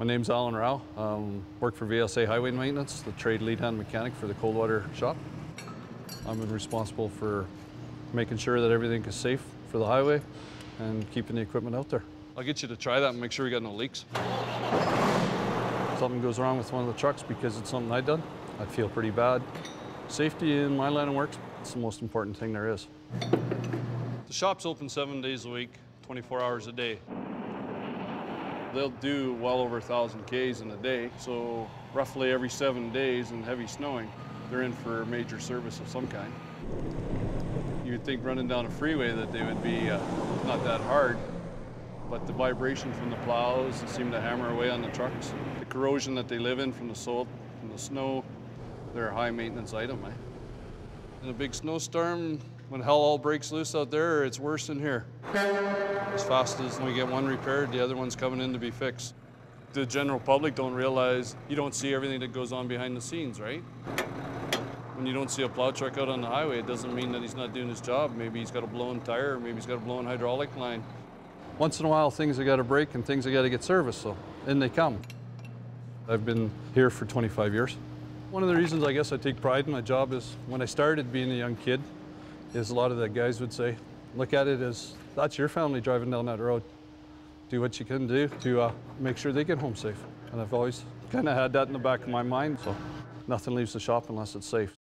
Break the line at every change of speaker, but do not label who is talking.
My name's Alan Rauch. Um, work for VSA Highway Maintenance, the trade lead hand mechanic for the Coldwater shop. I'm responsible for making sure that everything is safe for the highway and keeping the equipment out there. I'll get you to try that and make sure we got no leaks. If something goes wrong with one of the trucks because it's something I'd done, I'd feel pretty bad. Safety in my line of work is the most important thing there is. The shop's open seven days a week, 24 hours a day. They'll do well over a thousand Ks in a day, so roughly every seven days in heavy snowing, they're in for major service of some kind. You'd think running down a freeway that they would be uh, not that hard, but the vibration from the plows seem to hammer away on the trucks. The corrosion that they live in from the salt, from the snow, they're a high maintenance item. Eh? In a big snowstorm, when hell all breaks loose out there, it's worse than here. As fast as we get one repaired, the other one's coming in to be fixed. The general public don't realize you don't see everything that goes on behind the scenes, right? When you don't see a plow truck out on the highway, it doesn't mean that he's not doing his job. Maybe he's got a blown tire, maybe he's got a blown hydraulic line. Once in a while, things have got to break and things have got to get serviced, so in they come. I've been here for 25 years. One of the reasons I guess I take pride in my job is when I started being a young kid, is a lot of the guys would say, look at it as that's your family driving down that road. Do what you can do to uh, make sure they get home safe. And I've always kind of had that in the back of my mind, so nothing leaves the shop unless it's safe.